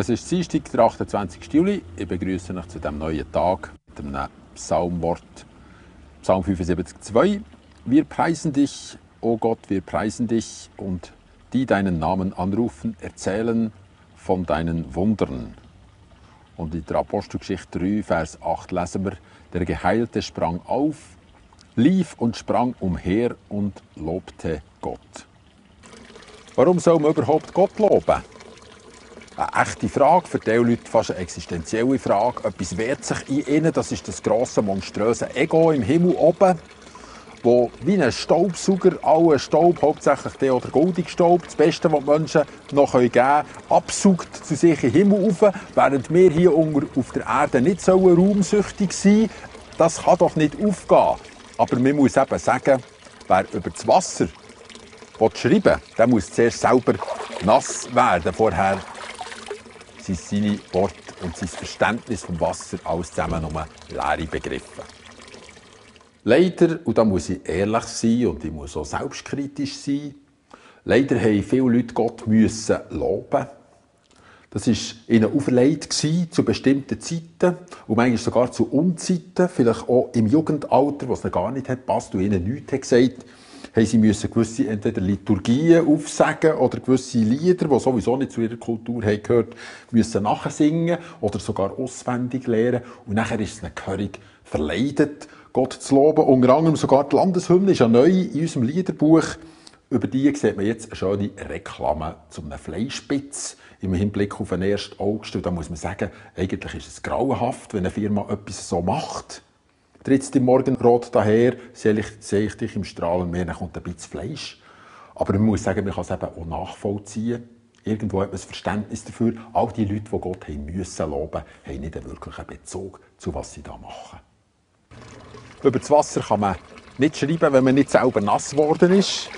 Es ist Dienstag, der 28. Juli. Ich begrüße euch zu diesem neuen Tag mit einem Psalmwort. Psalm 75, 2. Wir preisen dich, o oh Gott, wir preisen dich und die deinen Namen anrufen, erzählen von deinen Wundern. Und in der Apostelgeschichte 3, Vers 8 lesen wir, der Geheilte sprang auf, lief und sprang umher und lobte Gott. Warum soll man überhaupt Gott loben? Eine echte Frage, für die Leute fast eine existenzielle Frage. Etwas wehrt sich in ihnen, das ist das grosse, monströse Ego im Himmel oben, wo wie ein Staubsauger allen Staub, hauptsächlich der oder Goldigstaub, das Beste, was die Menschen noch geben können, absaugt zu sich den Himmel rauf, während wir hier auf der Erde nicht so raumsüchtig sein Das kann doch nicht aufgehen. Aber man muss eben sagen, wer über das Wasser schreiben will, der muss zuerst selber nass werden. Vorher sind seine Worte und sein Verständnis vom Wasser alles zusammen nur leere Begriffe. Leider, und da muss ich ehrlich sein und ich muss auch selbstkritisch sein, leider haben viele Leute Gott müssen loben. Das war ihnen auferlegt zu bestimmten Zeiten und manchmal sogar zu Unzeiten, vielleicht auch im Jugendalter, wo es ihnen gar nicht hat passt und ihnen nichts hat gesagt haben sie müssen gewisse entweder Liturgien aufsagen oder gewisse Lieder, die sowieso nicht zu ihrer Kultur haben gehört, müssen nachsingen oder sogar auswendig lernen. Und nachher ist es eine gehörig verleidet, Gott zu loben. Unter anderem sogar die Landeshymne ist ja neu in unserem Liederbuch. Über die sieht man jetzt eine schöne Reklame zu einem Fleischspitz im Hinblick auf den 1. August. Und da muss man sagen, eigentlich ist es grauenhaft, wenn eine Firma etwas so macht trittst im Morgenrot daher, sehe ich, dich im Strahlenmeer, dann kommt ein bisschen Fleisch. Aber man muss sagen, man kann es eben auch nachvollziehen. Irgendwo hat man ein Verständnis dafür. All die Leute, die Gott haben müssen loben, haben nicht einen wirklichen Bezug zu was sie da machen. Über das Wasser kann man nicht schreiben, wenn man nicht selber nass geworden ist.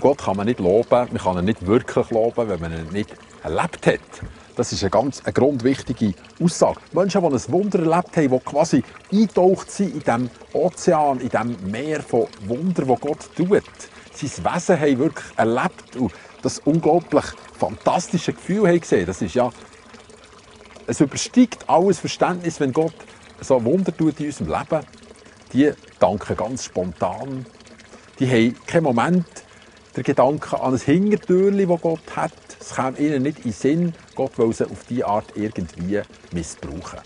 Gott kann man nicht loben, man kann ihn nicht wirklich loben, wenn man ihn nicht erlebt hat. Das ist eine ganz eine grundwichtige Aussage. Menschen, die ein Wunder erlebt haben, die quasi eingetaucht sind in diesem Ozean, in diesem Meer von Wunder, das Gott tut. Sein Wesen haben wirklich erlebt und das unglaublich fantastische Gefühl haben gesehen. Das ist ja, es übersteigt alles Verständnis, wenn Gott so Wunder tut in unserem Leben. Die danken ganz spontan. Die haben keinen Moment der Gedanke an ein Hintertürchen, das Gott hat. Es kam ihnen nicht in den Sinn, Gott will sie auf diese Art irgendwie missbrauchen.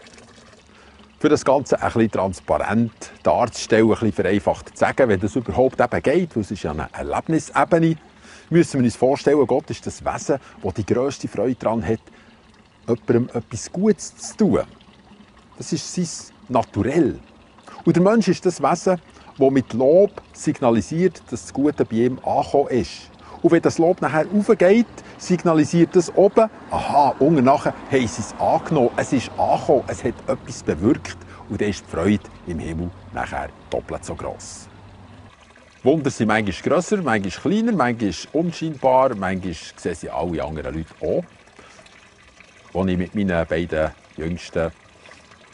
Für das Ganze ein bisschen transparent darzustellen, ein bisschen vereinfacht zu sagen, wenn das überhaupt eben geht, weil es ist ja eine Erlebnisebene, müssen wir uns vorstellen, Gott ist das Wesen, das die grösste Freude daran hat, jemandem etwas Gutes zu tun. Das ist sein Naturell. Und der Mensch ist das Wesen, das mit Lob signalisiert, dass das Gute bei ihm angekommen ist. Und wenn das Lob nachher aufgeht, signalisiert das oben, aha, unten nachher haben sie es angenommen, es ist angekommen, es hat etwas bewirkt und dann ist die Freude im Himmel nachher doppelt so gross. Wunder sind manchmal grösser, manchmal kleiner, manchmal unscheinbar, manchmal sehen sie alle anderen Leute auch. Als ich mit meinen beiden Jüngsten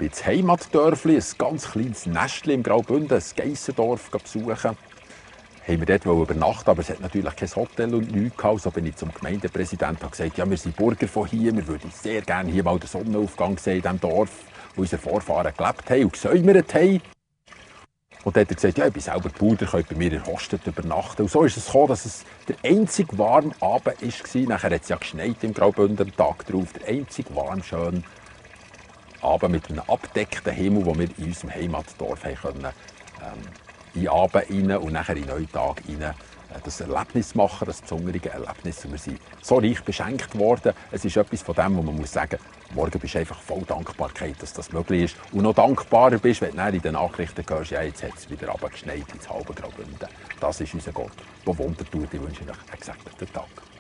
ins Heimatdörfli, ein ganz kleines Nestchen im Graubünden, ein Geissendorf besuchen. Haben wir dort übernachtet, aber es hat natürlich kein Hotel und nichts gehabt. So bin ich zum Gemeindepräsidenten und gesagt, ja, wir sind Bürger von hier, wir würden sehr gerne hier mal den Sonnenaufgang sehen in diesem Dorf, wo unsere Vorfahren gelebt haben und gesäumert haben. Und dann hat er gesagt, ja, ich bin selber Bruder, könnt bei mir in Hostet übernachten. Und so ist es gekommen, dass es der einzige warme Abend war. Nachher hat es ja geschneit im Graubünden am Tag drauf. Der einzige warm, schön Abend mit einem abgedeckten Himmel, wo wir in unserem Heimatdorf haben können, ähm, in den Abend rein und nachher in den neuen Tag rein äh, das Erlebnis machen, das besondere Erlebnis. wir sind so reich beschenkt worden. Es ist etwas von dem, wo man muss sagen, morgen bist du einfach voll Dankbarkeit, dass das möglich ist. Und noch dankbarer bist, wenn du in den Nachrichten hörst, ja, jetzt hat es wieder abgeschneit ins halbe Graubünden. Das ist unser Gott, der Wunder tut. Ich wünsche euch einen gesegneten Tag.